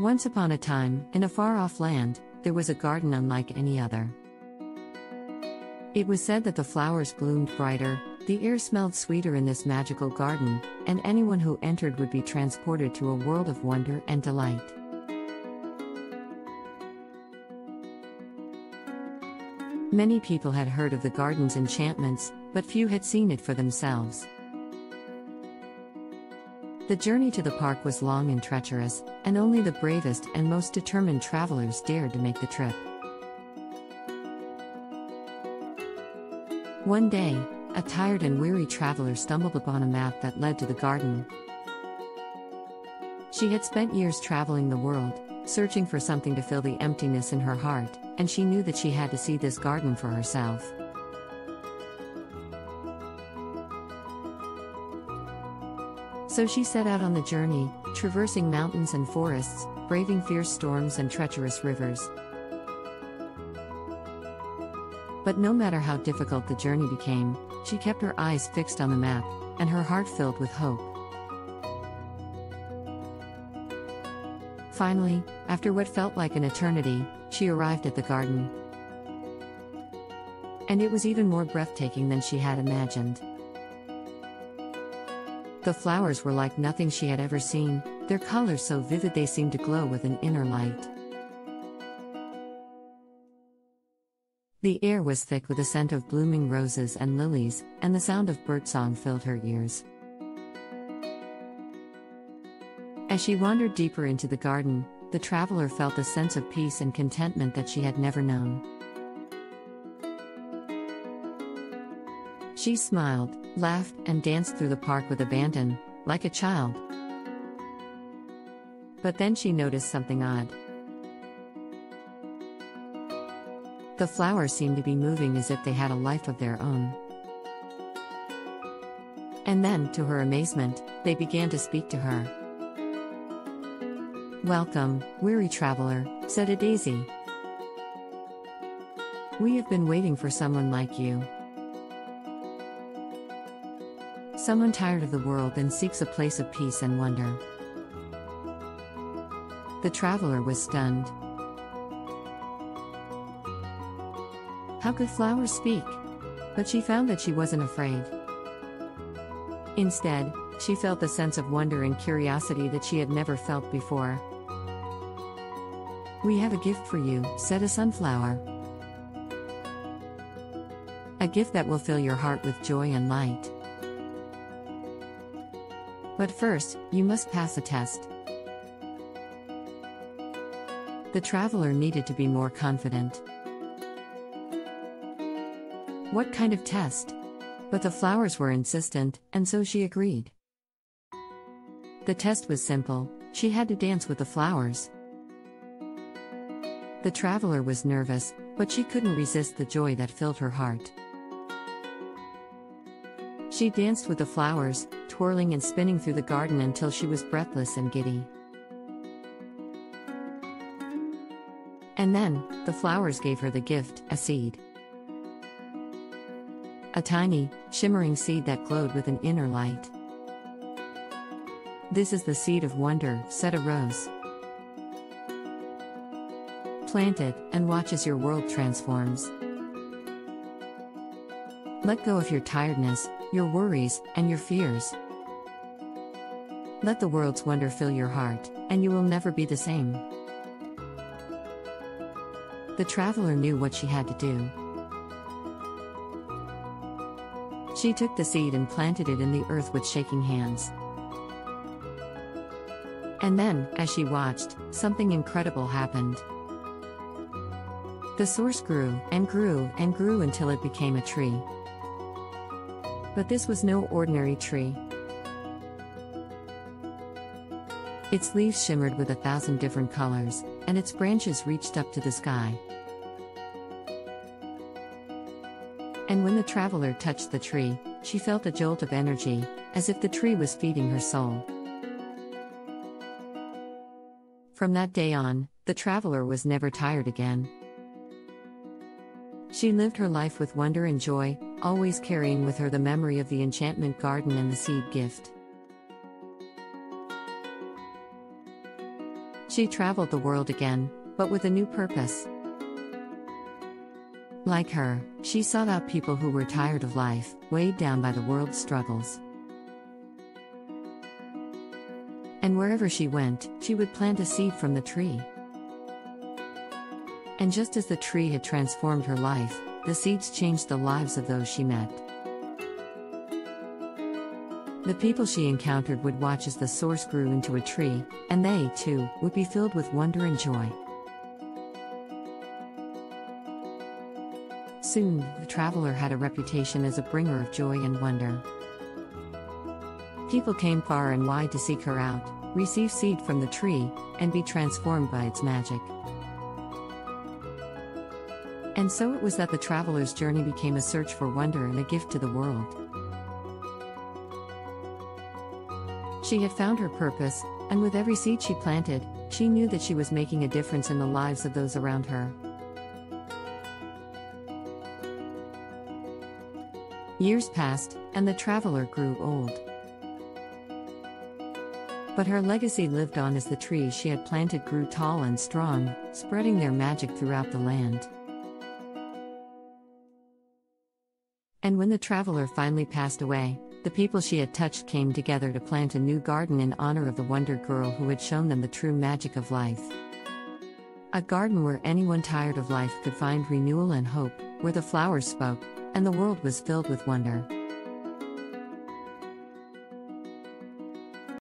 Once upon a time, in a far off land, there was a garden unlike any other. It was said that the flowers bloomed brighter, the air smelled sweeter in this magical garden, and anyone who entered would be transported to a world of wonder and delight. Many people had heard of the garden's enchantments, but few had seen it for themselves. The journey to the park was long and treacherous, and only the bravest and most determined travelers dared to make the trip. One day, a tired and weary traveler stumbled upon a map that led to the garden. She had spent years traveling the world, searching for something to fill the emptiness in her heart, and she knew that she had to see this garden for herself. So she set out on the journey, traversing mountains and forests, braving fierce storms and treacherous rivers. But no matter how difficult the journey became, she kept her eyes fixed on the map, and her heart filled with hope. Finally, after what felt like an eternity, she arrived at the garden. And it was even more breathtaking than she had imagined. The flowers were like nothing she had ever seen, their colors so vivid they seemed to glow with an inner light. The air was thick with the scent of blooming roses and lilies, and the sound of birdsong filled her ears. As she wandered deeper into the garden, the traveler felt a sense of peace and contentment that she had never known. She smiled, laughed, and danced through the park with abandon, like a child. But then she noticed something odd. The flowers seemed to be moving as if they had a life of their own. And then, to her amazement, they began to speak to her. Welcome, weary traveler, said a daisy. We have been waiting for someone like you. Someone tired of the world and seeks a place of peace and wonder. The traveler was stunned. How could flowers speak? But she found that she wasn't afraid. Instead, she felt the sense of wonder and curiosity that she had never felt before. We have a gift for you, said a sunflower. A gift that will fill your heart with joy and light. But first, you must pass a test. The traveler needed to be more confident. What kind of test? But the flowers were insistent, and so she agreed. The test was simple she had to dance with the flowers. The traveler was nervous, but she couldn't resist the joy that filled her heart. She danced with the flowers, twirling and spinning through the garden until she was breathless and giddy. And then, the flowers gave her the gift a seed. A tiny, shimmering seed that glowed with an inner light. This is the seed of wonder, said a rose. Plant it, and watch as your world transforms. Let go of your tiredness, your worries, and your fears. Let the world's wonder fill your heart, and you will never be the same. The traveler knew what she had to do. She took the seed and planted it in the earth with shaking hands. And then, as she watched, something incredible happened. The source grew, and grew, and grew until it became a tree. But this was no ordinary tree. Its leaves shimmered with a thousand different colors, and its branches reached up to the sky. And when the traveler touched the tree, she felt a jolt of energy, as if the tree was feeding her soul. From that day on, the traveler was never tired again. She lived her life with wonder and joy, always carrying with her the memory of the enchantment garden and the seed gift. She traveled the world again, but with a new purpose. Like her, she sought out people who were tired of life, weighed down by the world's struggles. And wherever she went, she would plant a seed from the tree. And just as the tree had transformed her life, the seeds changed the lives of those she met. The people she encountered would watch as the source grew into a tree, and they, too, would be filled with wonder and joy. Soon, the traveler had a reputation as a bringer of joy and wonder. People came far and wide to seek her out, receive seed from the tree, and be transformed by its magic. And so it was that the traveler's journey became a search for wonder and a gift to the world. She had found her purpose, and with every seed she planted, she knew that she was making a difference in the lives of those around her. Years passed, and the traveler grew old. But her legacy lived on as the trees she had planted grew tall and strong, spreading their magic throughout the land. And when the traveler finally passed away, the people she had touched came together to plant a new garden in honor of the Wonder Girl who had shown them the true magic of life. A garden where anyone tired of life could find renewal and hope, where the flowers spoke, and the world was filled with wonder.